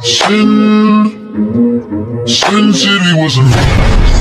Sin, Sin City was a